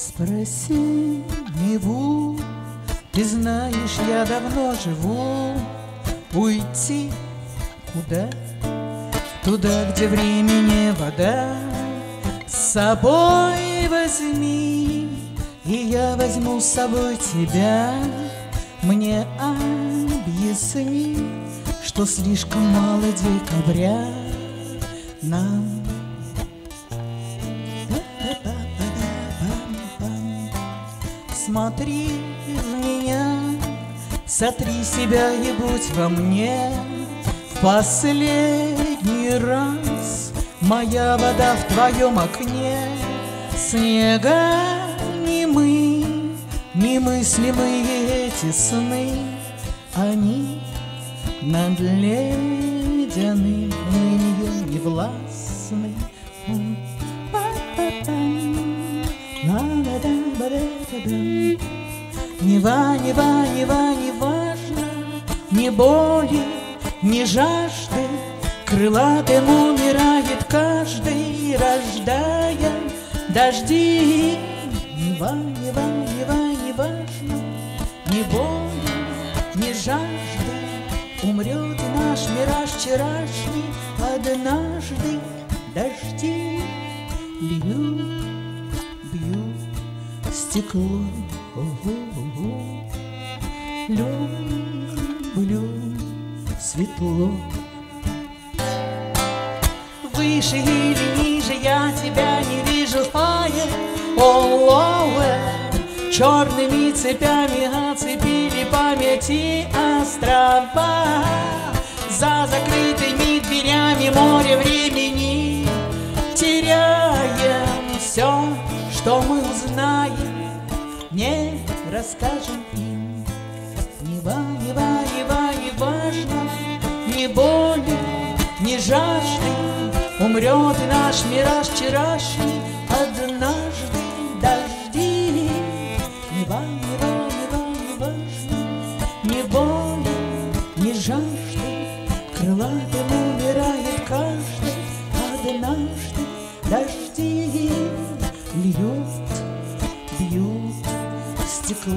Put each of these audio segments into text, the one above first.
Спроси Неву, ты знаешь, я давно живу. Уйти куда? Туда, где времени вода. С собой возьми, и я возьму с собой тебя. Мне объясни, что слишком мало декабря нам. Смотри в меня, сотри себя и будь во мне. В последний раз моя вода в твоем окне Снега не мы, немыслимые эти сны Они над ледяным нынью Нева, Нева, Нева, не важно, Ни боли, ни жажды, Крылатым умирает каждый, Рождая дожди. Нева, Нева, Нева, не важно, Ни боли, ни жажды, Умрет наш мираж вчерашний, Однажды дожди льют, стекло. Люблю светло. Выше или ниже я тебя не вижу, фае, олоуэ. Черными цепями оцепили памяти острова За закрытыми расскажем им. Нева, Нева, не важно, ни боли, ни жажды, Умрет и наш мираж вчерашний, однажды дожди. Нева, Нева, не важно, ни боли, ни жажды, Крылатым умирает каждый, однажды дожди льют, бьют стекло.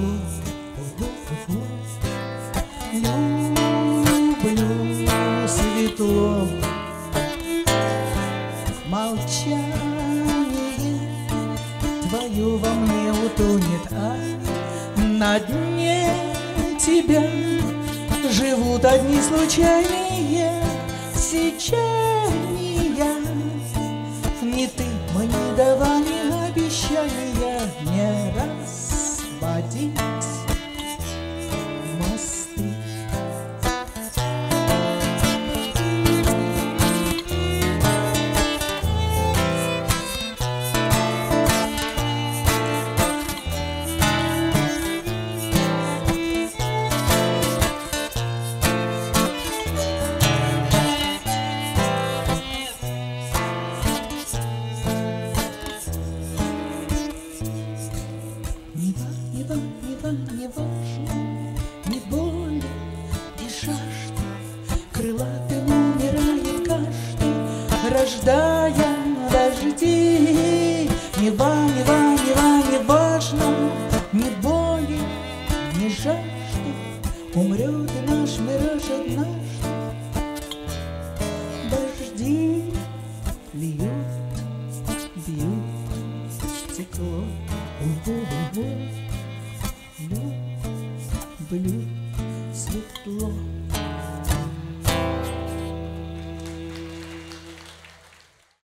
Люблю светло, молчание твое во мне утонет, а на дне тебя живут одни случайные сечения. Не ты мне давали обещания не разводить deeps рождая дожди. Нева, Нева, Нева, не важно, ни боли, ни жажды, Умрет наш мираж однажды. Дожди льют, бьют стекло. Люблю светло.